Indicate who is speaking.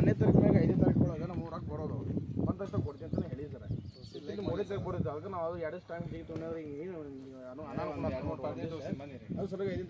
Speaker 1: ಒಂದನೇ ತಾರೀಕು ಮ್ಯಾಗ ಐದನೇ ತಾರೀಕು ಒಳಗೆ ನಮ್ಮ ಊರಾಗ ಬರೋದು ಬಂದ ತಕ್ಷಣ ಕೊಡ್ತೀನಿ ಅಂತ ಹೇಳಿದ್ದಾರೆ. ಇಲ್ಲಿ ಮೂರನೇ ತಾರೀಕು ಬರುತ್ತೆ ಅದಕ್ಕೆ ನಾವು ಎರಡು ಸ್ಟ್ಯಾಂಡ್ ಜಿಗಿ ತೊಗೊಂಡ್ರೆ ಹಿಂಗೆ ಅನಾನುಕೂಲ ಆಗ್ತದೆ ಅದು ಸಲುವಾಗಿ ಐದನೇ